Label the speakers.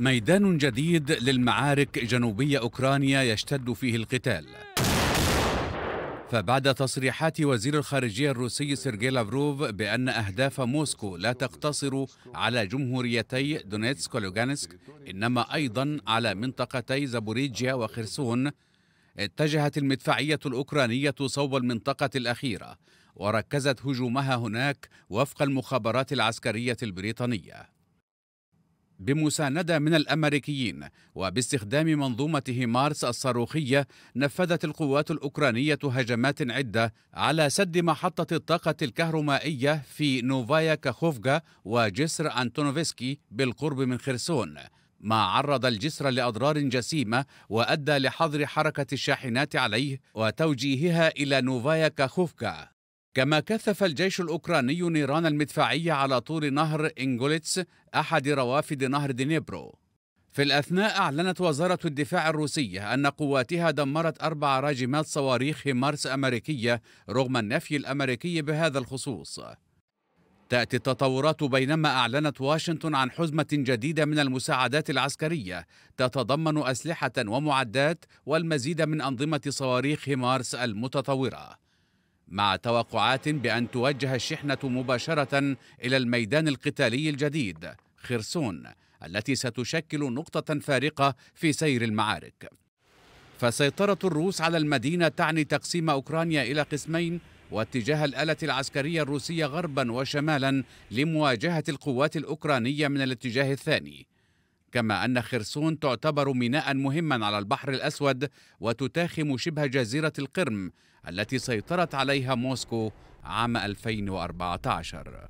Speaker 1: ميدان جديد للمعارك جنوبي أوكرانيا يشتد فيه القتال. فبعد تصريحات وزير الخارجية الروسي سيرجي لافروف بأن أهداف موسكو لا تقتصر على جمهوريتي دونيتسك ولوغانسك إنما أيضا على منطقتي زابوريجيا وخرسون اتجهت المدفعية الأوكرانية صوب المنطقة الأخيرة وركزت هجومها هناك وفق المخابرات العسكرية البريطانية. بمساندة من الأمريكيين وباستخدام منظومة هيمارس الصاروخية نفذت القوات الأوكرانية هجمات عدة على سد محطة الطاقة الكهرومائية في نوفايا كاخوفجا وجسر أنتونوفسكي بالقرب من خرسون. ما عرض الجسر لأضرار جسيمة وأدى لحظر حركة الشاحنات عليه وتوجيهها إلى نوفايا كاخوفكا كما كثف الجيش الأوكراني نيران المدفعية على طول نهر إنجوليتس أحد روافد نهر دينيبرو في الأثناء أعلنت وزارة الدفاع الروسية أن قواتها دمرت أربع راجمات صواريخ هيمارس أمريكية رغم النفي الأمريكي بهذا الخصوص. تأتي التطورات بينما أعلنت واشنطن عن حزمة جديدة من المساعدات العسكرية تتضمن أسلحة ومعدات والمزيد من أنظمة صواريخ هيمارس المتطورة. مع توقعات بأن توجه الشحنة مباشرة إلى الميدان القتالي الجديد خرسون التي ستشكل نقطة فارقة في سير المعارك. فسيطرة الروس على المدينة تعني تقسيم أوكرانيا إلى قسمين واتجاه الآلة العسكرية الروسية غربا وشمالا لمواجهة القوات الأوكرانية من الاتجاه الثاني. كما أن خرسون تعتبر ميناء مهما على البحر الأسود وتتاخم شبه جزيرة القرم التي سيطرت عليها موسكو عام 2014